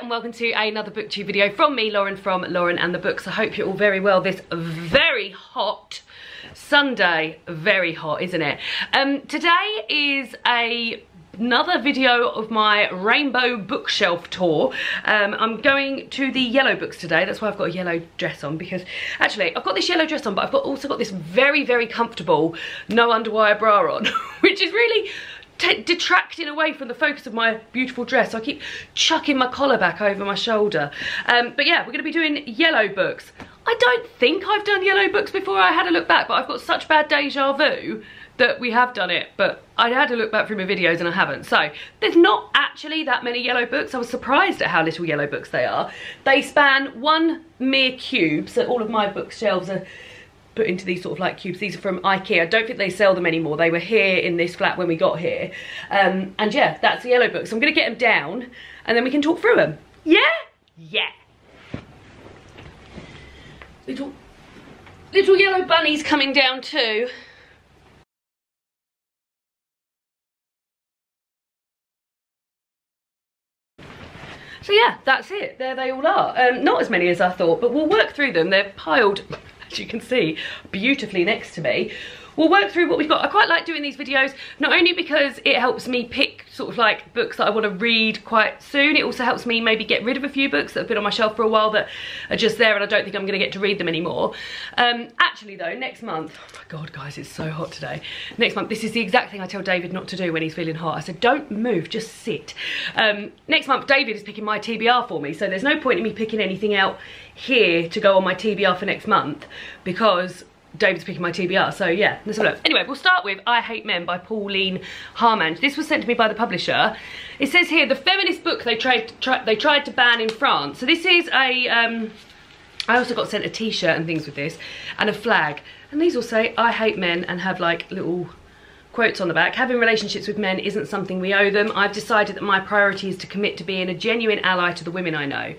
and welcome to another booktube video from me, Lauren from Lauren and the Books. I hope you're all very well this very hot Sunday. Very hot, isn't it? Um, today is a another video of my rainbow bookshelf tour. Um, I'm going to the yellow books today. That's why I've got a yellow dress on because actually I've got this yellow dress on but I've got also got this very, very comfortable no underwire bra on which is really detracting away from the focus of my beautiful dress. So I keep chucking my collar back over my shoulder. Um, but yeah, we're going to be doing yellow books. I don't think I've done yellow books before. I had a look back, but I've got such bad deja vu that we have done it, but I had to look back through my videos and I haven't. So there's not actually that many yellow books. I was surprised at how little yellow books they are. They span one mere cube, so all of my bookshelves are put into these sort of like cubes. These are from Ikea. I don't think they sell them anymore. They were here in this flat when we got here. Um, and yeah, that's the yellow books. So I'm gonna get them down and then we can talk through them. Yeah? Yeah. Little, little yellow bunnies coming down too. So yeah, that's it. There they all are. Um, not as many as I thought, but we'll work through them. They're piled, as you can see, beautifully next to me we'll work through what we've got. I quite like doing these videos, not only because it helps me pick sort of like books that I want to read quite soon, it also helps me maybe get rid of a few books that have been on my shelf for a while that are just there and I don't think I'm going to get to read them anymore. Um, actually though, next month, oh my god guys, it's so hot today. Next month, this is the exact thing I tell David not to do when he's feeling hot. I said, don't move, just sit. Um, next month, David is picking my TBR for me, so there's no point in me picking anything out here to go on my TBR for next month because David's picking my TBR, so yeah, let's have a look. Anyway, we'll start with I Hate Men by Pauline Harmange. This was sent to me by the publisher. It says here, the feminist book they tried, try, they tried to ban in France. So this is a, um, I also got sent a t-shirt and things with this, and a flag. And these will say, I hate men, and have like little quotes on the back. Having relationships with men isn't something we owe them. I've decided that my priority is to commit to being a genuine ally to the women I know.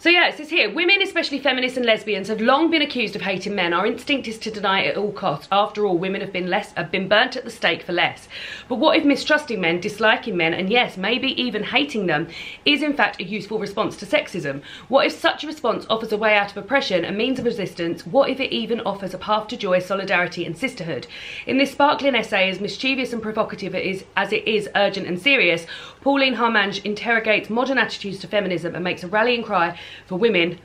So yeah, it says here, women, especially feminists and lesbians, have long been accused of hating men. Our instinct is to deny it at all costs. After all, women have been less have been burnt at the stake for less. But what if mistrusting men, disliking men, and yes, maybe even hating them, is in fact a useful response to sexism? What if such a response offers a way out of oppression, a means of resistance? What if it even offers a path to joy, solidarity, and sisterhood? In this sparkling essay, as mischievous and provocative it is, as it is urgent and serious, Pauline Harmange interrogates modern attitudes to feminism and makes a rallying cry for women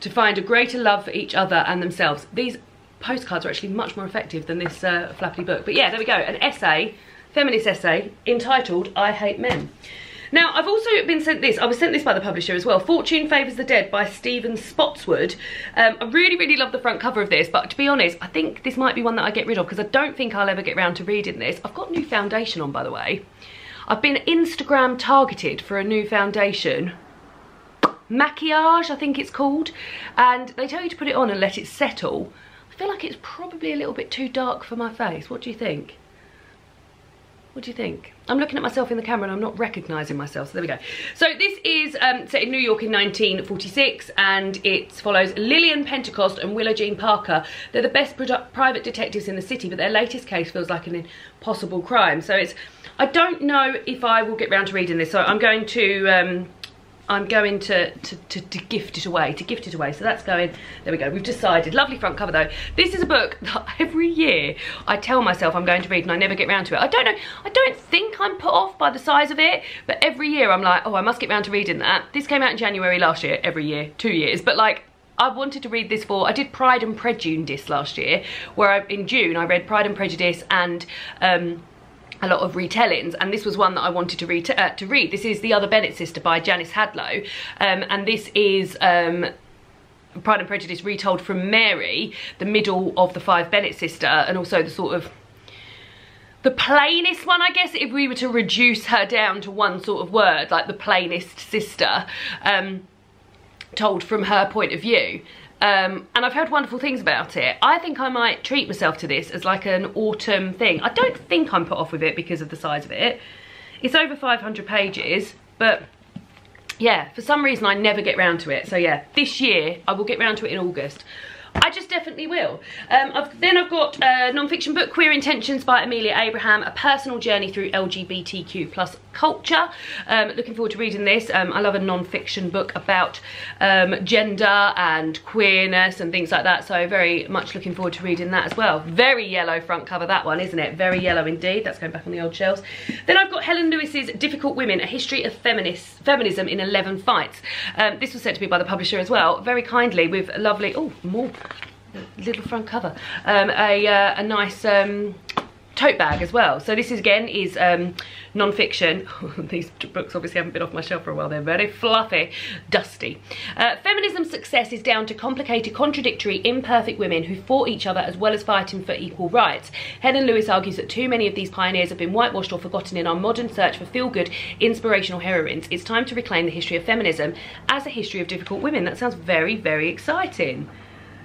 to find a greater love for each other and themselves. These postcards are actually much more effective than this uh, flappy book. But yeah, there we go, an essay, feminist essay, entitled I Hate Men. Now, I've also been sent this. I was sent this by the publisher as well. Fortune Favours the Dead by Stephen Spotswood. Um, I really, really love the front cover of this, but to be honest, I think this might be one that I get rid of because I don't think I'll ever get round to reading this. I've got new foundation on, by the way. I've been Instagram targeted for a new foundation maquillage I think it's called and they tell you to put it on and let it settle I feel like it's probably a little bit too dark for my face what do you think what do you think? I'm looking at myself in the camera and I'm not recognising myself, so there we go. So this is um, set in New York in 1946 and it follows Lillian Pentecost and Willow Jean Parker. They're the best private detectives in the city, but their latest case feels like an impossible crime. So it's, I don't know if I will get round to reading this, so I'm going to um, I'm going to, to, to, to, gift it away, to gift it away. So that's going, there we go, we've decided. Lovely front cover though. This is a book that every year I tell myself I'm going to read and I never get round to it. I don't know, I don't think I'm put off by the size of it, but every year I'm like, oh, I must get round to reading that. This came out in January last year, every year, two years, but like, I wanted to read this for, I did Pride and Prejudice last year, where I, in June I read Pride and Prejudice and um, a lot of retellings and this was one that I wanted to read. Uh, to read. This is The Other Bennett Sister by Janice Hadlow um, and this is um, Pride and Prejudice retold from Mary, the middle of the five Bennett sister and also the sort of the plainest one I guess if we were to reduce her down to one sort of word like the plainest sister um, told from her point of view um, and I've heard wonderful things about it. I think I might treat myself to this as like an autumn thing. I don't think I'm put off with it because of the size of it. It's over 500 pages, but yeah, for some reason I never get round to it. So yeah, this year I will get round to it in August. I just definitely will. Um, I've, then I've got a non-fiction book, Queer Intentions by Amelia Abraham, a personal journey through LGBTQ plus culture. Um, looking forward to reading this. Um, I love a non-fiction book about um, gender and queerness and things like that. So very much looking forward to reading that as well. Very yellow front cover, that one, isn't it? Very yellow indeed. That's going back on the old shelves. Then I've got Helen Lewis's Difficult Women, A History of Feminist, Feminism in 11 Fights. Um, this was sent to me by the publisher as well, very kindly with lovely, oh, more little front cover. Um, a, uh, a nice um, tote bag as well. So this is again is um, non-fiction. These books obviously haven't been off my shelf for a while. They're very fluffy, dusty. Uh, feminism's success is down to complicated, contradictory, imperfect women who fought each other as well as fighting for equal rights. Helen Lewis argues that too many of these pioneers have been whitewashed or forgotten in our modern search for feel-good, inspirational heroines. It's time to reclaim the history of feminism as a history of difficult women. That sounds very, very exciting.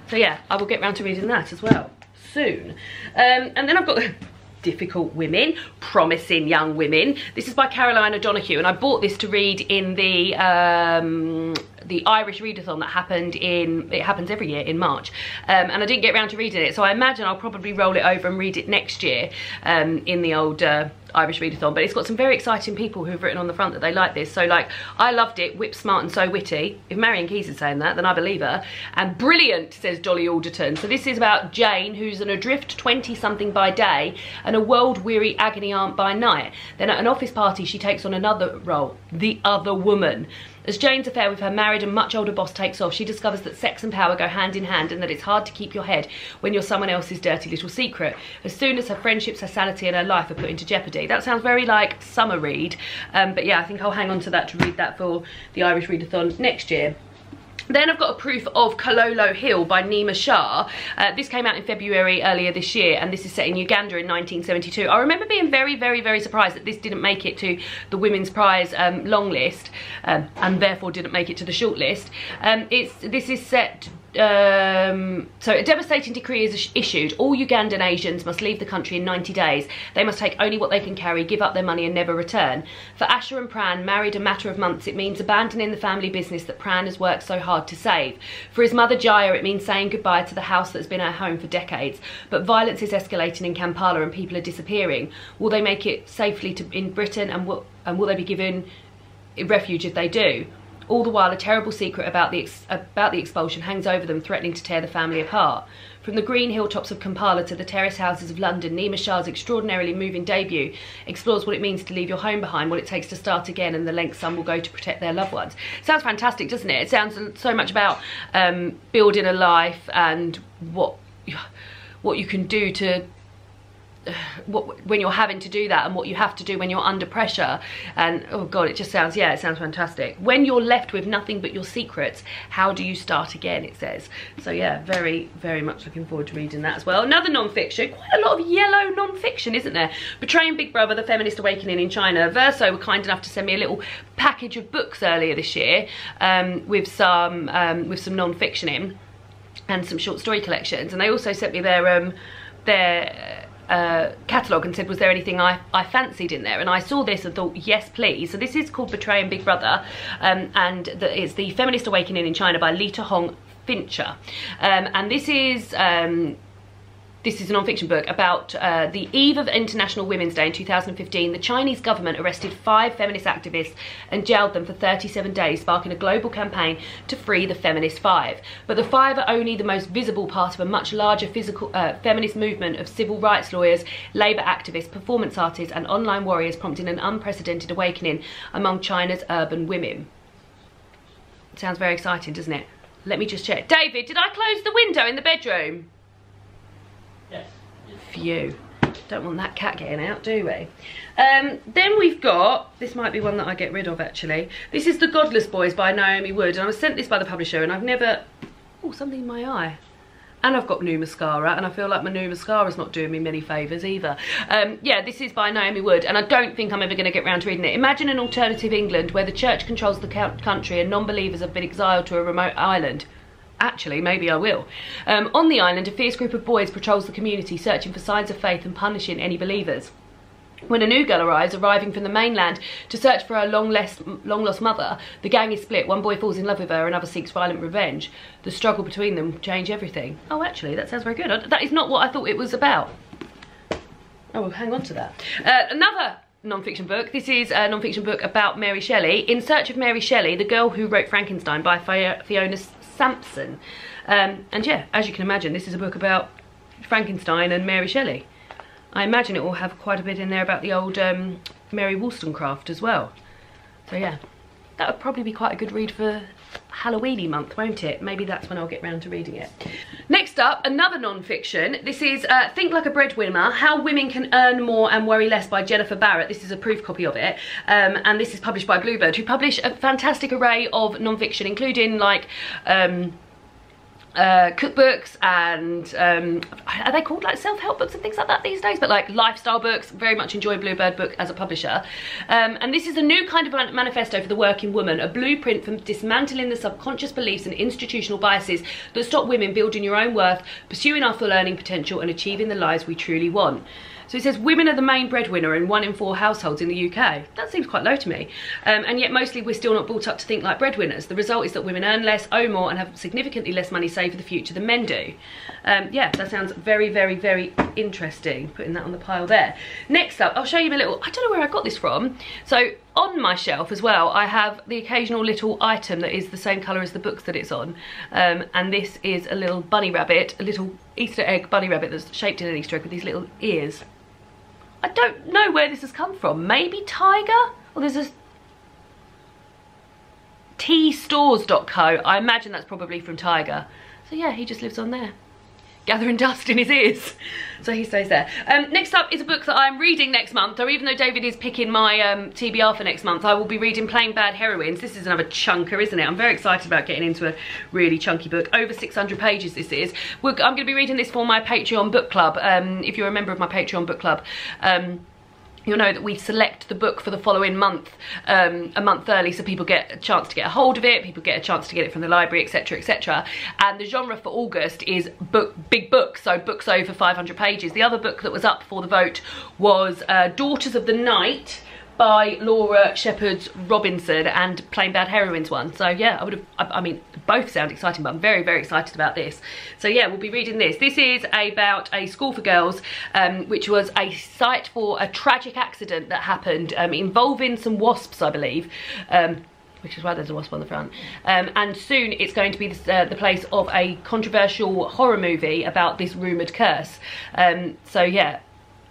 So yeah, I will get round to reading that as well soon. Um, and then I've got difficult women, promising young women. This is by Caroline O'Donoghue, and I bought this to read in the um, the Irish readathon that happened in, it happens every year in March. Um, and I didn't get around to reading it. So I imagine I'll probably roll it over and read it next year um, in the old uh, Irish readathon. But it's got some very exciting people who've written on the front that they like this. So like, I loved it, whip smart and so witty. If Marian Keyes is saying that, then I believe her. And brilliant, says Dolly Alderton. So this is about Jane, who's an adrift 20-something by day and a world-weary agony aunt by night. Then at an office party, she takes on another role, the other woman. As Jane's affair with her married and much older boss takes off, she discovers that sex and power go hand in hand and that it's hard to keep your head when you're someone else's dirty little secret. As soon as her friendships, her sanity and her life are put into jeopardy. That sounds very like summer read, um, but yeah, I think I'll hang on to that to read that for the Irish Readathon next year. Then I've got a proof of Kololo Hill by Neema Shah. Uh, this came out in February earlier this year and this is set in Uganda in 1972. I remember being very, very, very surprised that this didn't make it to the Women's Prize um, long list um, and therefore didn't make it to the short list. Um, it's, this is set um, so a devastating decree is issued. All Ugandan Asians must leave the country in 90 days. They must take only what they can carry, give up their money and never return. For Asha and Pran, married a matter of months, it means abandoning the family business that Pran has worked so hard to save. For his mother Jaya, it means saying goodbye to the house that's been her home for decades. But violence is escalating in Kampala and people are disappearing. Will they make it safely to, in Britain and will, and will they be given refuge if they do? All the while, a terrible secret about the, about the expulsion hangs over them, threatening to tear the family apart. From the green hilltops of Kampala to the terrace houses of London, Neema Shah's extraordinarily moving debut explores what it means to leave your home behind, what it takes to start again, and the lengths some will go to protect their loved ones. Sounds fantastic, doesn't it? It sounds so much about um, building a life and what what you can do to what, when you're having to do that and what you have to do when you're under pressure. And oh god it just sounds yeah it sounds fantastic. When you're left with nothing but your secrets how do you start again it says. So yeah very very much looking forward to reading that as well. Another non-fiction quite a lot of yellow non-fiction isn't there? Betraying big brother the feminist awakening in china. Verso were kind enough to send me a little package of books earlier this year um, with some um, with some non-fiction in and some short story collections. And they also sent me their um their uh, catalogue and said, was there anything I, I fancied in there? And I saw this and thought, yes, please. So this is called Betraying Big Brother, um, and the, it's the Feminist Awakening in China by Leta Hong Fincher. Um, and this is um, this is a non-fiction book about uh, the eve of International Women's Day in 2015. The Chinese government arrested five feminist activists and jailed them for 37 days, sparking a global campaign to free the Feminist Five. But the five are only the most visible part of a much larger physical, uh, feminist movement of civil rights lawyers, labour activists, performance artists and online warriors prompting an unprecedented awakening among China's urban women. Sounds very exciting, doesn't it? Let me just check. David, did I close the window in the bedroom? Phew. Don't want that cat getting out, do we? Um, then we've got, this might be one that I get rid of actually. This is The Godless Boys by Naomi Wood. And I was sent this by the publisher and I've never, oh, something in my eye. And I've got new mascara and I feel like my new mascara is not doing me many favours either. Um, yeah, this is by Naomi Wood and I don't think I'm ever going to get round to reading it. Imagine an alternative England where the church controls the country and non-believers have been exiled to a remote island actually, maybe I will. Um, on the island, a fierce group of boys patrols the community, searching for signs of faith and punishing any believers. When a new girl arrives, arriving from the mainland to search for her long, less, long lost mother, the gang is split. One boy falls in love with her, another seeks violent revenge. The struggle between them change everything. Oh, actually, that sounds very good. That is not what I thought it was about. Oh, hang on to that. Uh, another non-fiction book. This is a non-fiction book about Mary Shelley. In Search of Mary Shelley, the girl who wrote Frankenstein by Fiona Sampson. Um, and yeah, as you can imagine, this is a book about Frankenstein and Mary Shelley. I imagine it will have quite a bit in there about the old um, Mary Wollstonecraft as well. So yeah, that would probably be quite a good read for Halloweeny month, won't it? Maybe that's when I'll get round to reading it. Next up, another non-fiction. This is uh, Think Like a Breadwinner, How Women Can Earn More and Worry Less by Jennifer Barrett. This is a proof copy of it. Um, and this is published by Bluebird, who publish a fantastic array of non-fiction, including like... Um, uh, cookbooks and um, are they called like self-help books and things like that these days? But like lifestyle books very much enjoy Bluebird book as a publisher. Um, and this is a new kind of manifesto for the working woman a blueprint for dismantling the subconscious beliefs and institutional biases that stop women building your own worth pursuing our full earning potential and achieving the lives we truly want so it says women are the main breadwinner in one in four households in the UK. That seems quite low to me. Um, and yet mostly we're still not brought up to think like breadwinners. The result is that women earn less, owe more and have significantly less money saved for the future than men do. Um, yeah, that sounds very, very, very interesting. Putting that on the pile there. Next up, I'll show you a little, I don't know where I got this from. So on my shelf as well I have the occasional little item that is the same colour as the books that it's on um, and this is a little bunny rabbit a little Easter egg bunny rabbit that's shaped in an Easter egg with these little ears I don't know where this has come from. Maybe Tiger? Or there's a tstores.co. I imagine that's probably from Tiger. So yeah, he just lives on there gathering dust in his ears. So he stays there. Um, next up is a book that I'm reading next month, or even though David is picking my um, TBR for next month, I will be reading Plain Bad Heroines. This is another chunker, isn't it? I'm very excited about getting into a really chunky book. Over 600 pages this is. We're, I'm going to be reading this for my Patreon book club. Um, if you're a member of my Patreon book club, um, you'll know that we select the book for the following month um, a month early so people get a chance to get a hold of it people get a chance to get it from the library etc etc and the genre for August is book big books so books over 500 pages. The other book that was up for the vote was uh, Daughters of the Night by Laura Shepherd Robinson and Plain Bad Heroines one. So yeah, I would have, I, I, mean, both sound exciting, but I'm very, very excited about this. So yeah, we'll be reading this. This is about a school for girls, um, which was a site for a tragic accident that happened um, involving some wasps, I believe. Um, which is why there's a wasp on the front. Um, and soon it's going to be the, uh, the, place of a controversial horror movie about this rumoured curse. Um, so yeah,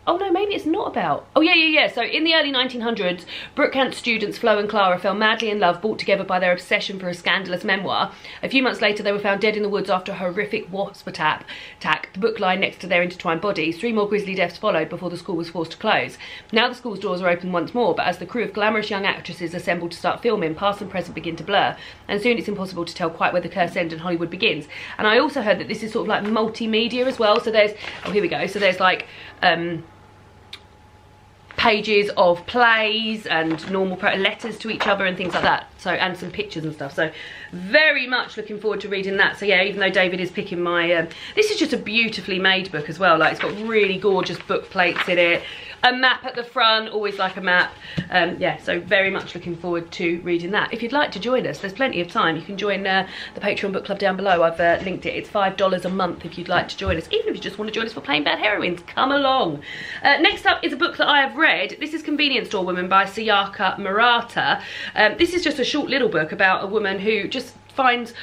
Oh no, maybe it's not about. Oh yeah, yeah, yeah. So in the early 1900s, Brookhants students Flo and Clara fell madly in love, brought together by their obsession for a scandalous memoir. A few months later, they were found dead in the woods after a horrific wasp attack. attack. The book lying next to their intertwined bodies. Three more grisly deaths followed before the school was forced to close. Now the school's doors are open once more, but as the crew of glamorous young actresses assemble to start filming, past and present begin to blur, and soon it's impossible to tell quite where the curse ends and Hollywood begins. And I also heard that this is sort of like multimedia as well. So there's, oh here we go. So there's like, um, pages of plays and normal letters to each other and things like that so and some pictures and stuff. So very much looking forward to reading that. So yeah even though David is picking my um, this is just a beautifully made book as well. Like it's got really gorgeous book plates in it. A map at the front always like a map. Um, yeah so very much looking forward to reading that. If you'd like to join us there's plenty of time. You can join uh, the Patreon book club down below. I've uh, linked it. It's five dollars a month if you'd like to join us even if you just want to join us for Plain Bad Heroines. Come along. Uh, next up is a book that I have read. This is Convenience Store Woman by Sayaka Murata. Um, this is just a short little book about a woman who just finds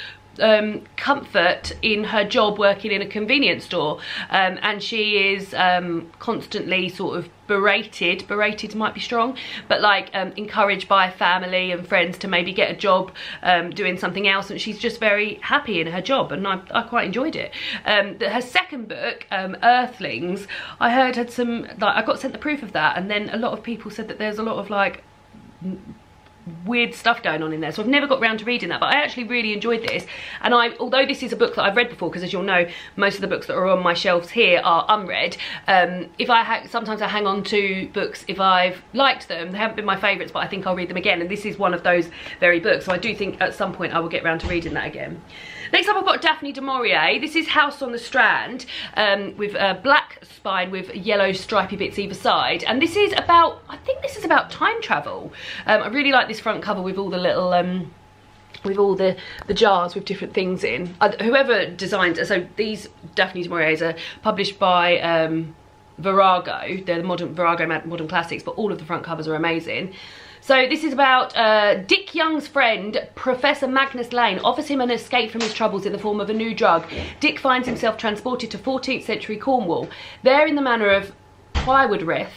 um, comfort in her job working in a convenience store. Um, and she is um, constantly sort of berated. Berated might be strong but like um, encouraged by family and friends to maybe get a job um, doing something else. And she's just very happy in her job. And I, I quite enjoyed it. Um, her second book Earthlings I heard had some like I got sent the proof of that. And then a lot of people said that there's a lot of like weird stuff going on in there. So I've never got round to reading that but I actually really enjoyed this. And I although this is a book that I've read before because as you'll know most of the books that are on my shelves here are unread um, if I sometimes I hang on to books if I've liked them. They haven't been my favourites but I think I'll read them again. And this is one of those very books. So I do think at some point I will get round to reading that again Next up I've got Daphne du Maurier. This is House on the Strand um, with a black spine with yellow stripy bits either side. And this is about, I think this is about time travel. Um, I really like this front cover with all the little... Um, with all the the jars with different things in uh, whoever designed so these daphne du Mauriers are published by um Virago. They're the modern Virago modern classics, but all of the front covers are amazing. So this is about uh, Dick Young's friend, Professor Magnus Lane, offers him an escape from his troubles in the form of a new drug. Dick finds himself transported to 14th century Cornwall. There in the manor of Tywardreath,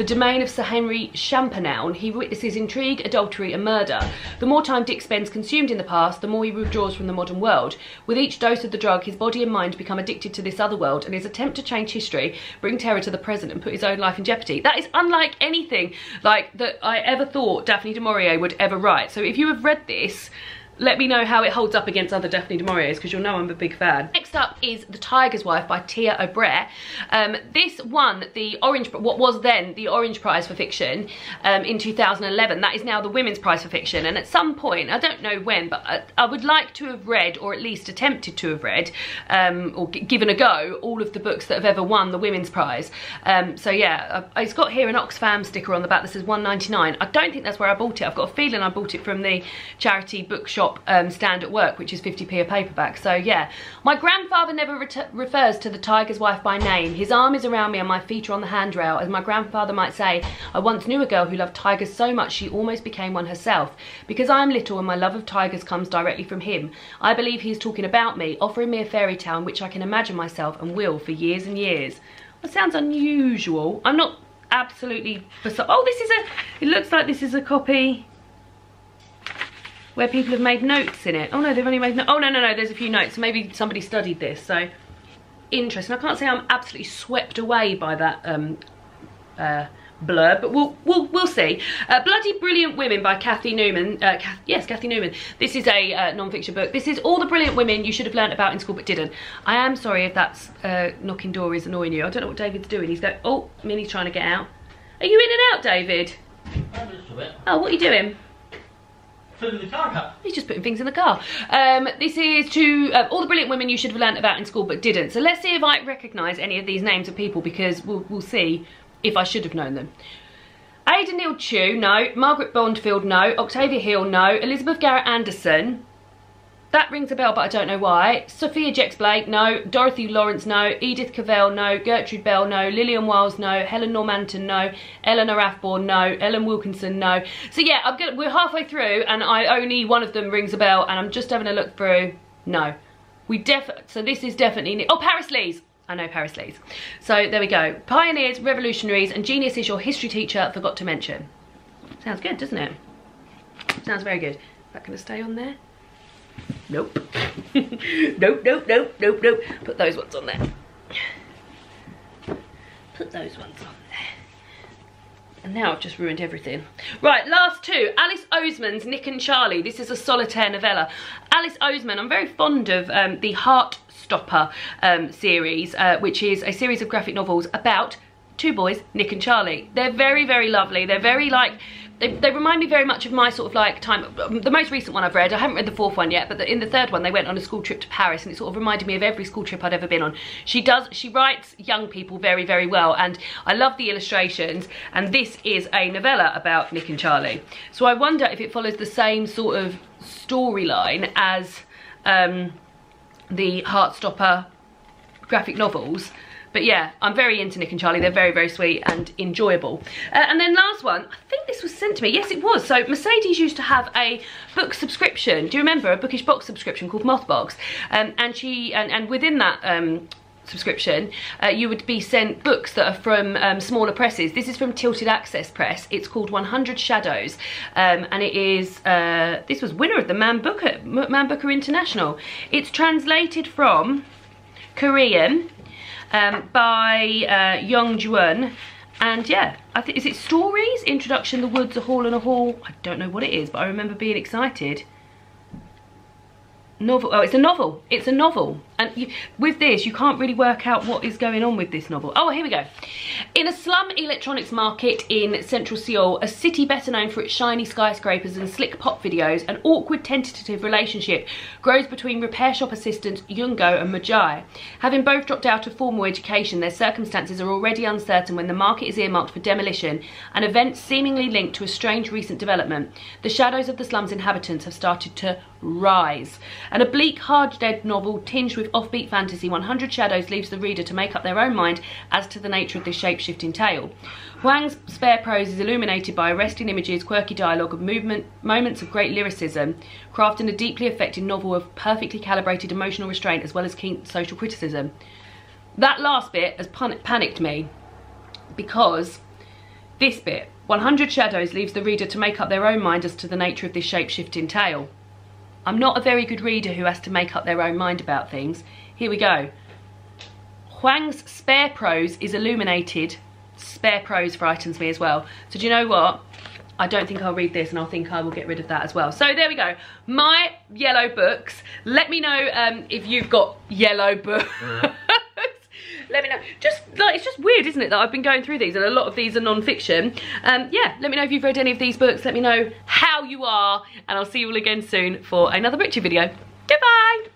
the domain of Sir Henry Champernowne, he witnesses intrigue, adultery and murder. The more time Dick spends consumed in the past, the more he withdraws from the modern world. With each dose of the drug, his body and mind become addicted to this other world and his attempt to change history, bring terror to the present and put his own life in jeopardy. That is unlike anything like that I ever thought Daphne du Maurier would ever write. So if you have read this, let me know how it holds up against other Daphne du Mauriers because you'll know I'm a big fan. Next up is The Tiger's Wife by Téa Obreht. Um, this won the Orange, what was then the Orange Prize for Fiction um, in 2011. That is now the Women's Prize for Fiction. And at some point, I don't know when, but I, I would like to have read, or at least attempted to have read, um, or given a go, all of the books that have ever won the Women's Prize. Um, so yeah, I, it's got here an Oxfam sticker on the back that says 1.99. I don't think that's where I bought it. I've got a feeling I bought it from the charity bookshop um, stand at work, which is 50p a paperback. So yeah, my grandfather never refers to the tiger's wife by name. His arm is around me and my feet are on the handrail. As my grandfather might say, I once knew a girl who loved tigers so much she almost became one herself. Because I am little and my love of tigers comes directly from him, I believe he is talking about me, offering me a fairy tale in which I can imagine myself and will for years and years. That sounds unusual. I'm not absolutely... Oh, this is a... It looks like this is a copy where people have made notes in it. Oh no, they've only made no Oh no, no, no, there's a few notes. Maybe somebody studied this. So interesting. I can't say I'm absolutely swept away by that um, uh, blurb, but we'll we'll we'll see. Uh, Bloody Brilliant Women by Cathy Newman. Uh, Cath, yes, Cathy Newman. This is a uh, non-fiction book. This is all the brilliant women you should have learnt about in school but didn't. I am sorry if that's uh, knocking door is annoying you. I don't know what David's doing. He's going. Oh, Minnie's trying to get out. Are you in and out, David? Oh, what are you doing? The car up. He's just putting things in the car. Um, this is to uh, all the brilliant women you should have learnt about in school but didn't. So let's see if I recognise any of these names of people because we'll, we'll see if I should have known them. Ada Nield Chew, no. Margaret Bondfield, no. Octavia Hill, no. Elizabeth Garrett Anderson, that rings a bell, but I don't know why. Sophia Jex-Blake, no. Dorothy Lawrence, no. Edith Cavell, no. Gertrude Bell, no. Lilian Wyles, no. Helen Normanton, no. Eleanor Rathbone, no. Ellen Wilkinson, no. So yeah, I'm gonna, we're halfway through, and I only one of them rings a bell, and I'm just having a look through. No. We def so this is definitely oh Paris Lees. I know Paris Lees. So there we go. Pioneers, revolutionaries, and geniuses your history teacher. Forgot to mention. Sounds good, doesn't it? Sounds very good. Is that gonna stay on there? Nope. nope, nope, nope, nope, nope. Put those ones on there. Put those ones on there. And now I've just ruined everything. Right, last two. Alice Oseman's Nick and Charlie. This is a solitaire novella. Alice Oseman, I'm very fond of um, the Heartstopper um, series, uh, which is a series of graphic novels about two boys, Nick and Charlie. They're very, very lovely. They're very like they, they remind me very much of my sort of like time, the most recent one I've read, I haven't read the fourth one yet, but the, in the third one they went on a school trip to Paris and it sort of reminded me of every school trip I'd ever been on. She does, she writes young people very, very well and I love the illustrations and this is a novella about Nick and Charlie. So I wonder if it follows the same sort of storyline as um, the Heartstopper graphic novels but yeah, I'm very into Nick and Charlie. They're very, very sweet and enjoyable. Uh, and then last one, I think this was sent to me. Yes, it was. So Mercedes used to have a book subscription. Do you remember a bookish box subscription called Mothbox? Um, and she, and, and within that um, subscription, uh, you would be sent books that are from um, smaller presses. This is from Tilted Axis Press. It's called 100 Shadows, um, and it is, uh, this was winner of the Man Booker, Man Booker International. It's translated from Korean, um, by uh, Young Juan. And yeah, I think, is it Stories? Introduction, The Woods, A Hall and a Hall. I don't know what it is, but I remember being excited novel oh it's a novel it's a novel and you, with this you can't really work out what is going on with this novel. Oh here we go. In a slum electronics market in central seoul a city better known for its shiny skyscrapers and slick pop videos an awkward tentative relationship grows between repair shop assistants yungo and majai. Having both dropped out of formal education their circumstances are already uncertain when the market is earmarked for demolition an event seemingly linked to a strange recent development. The shadows of the slum's inhabitants have started to rise. An oblique, hard-dead novel tinged with offbeat fantasy, 100 Shadows leaves the reader to make up their own mind as to the nature of this shape-shifting tale. Hwang's spare prose is illuminated by arresting images, quirky dialogue, and movement, moments of great lyricism, crafting a deeply affecting novel of perfectly calibrated emotional restraint as well as keen social criticism. That last bit has panicked me because this bit, 100 Shadows leaves the reader to make up their own mind as to the nature of this shape-shifting tale. I'm not a very good reader who has to make up their own mind about things. Here we go. Hwang's spare prose is illuminated. Spare prose frightens me as well. So do you know what? I don't think I'll read this and I think I will get rid of that as well. So there we go. My yellow books. Let me know um, if you've got yellow books. Let me know. Just like it's just weird, isn't it, that I've been going through these and a lot of these are non-fiction. Um, yeah, let me know if you've read any of these books. Let me know how you are, and I'll see you all again soon for another Richard video. Goodbye.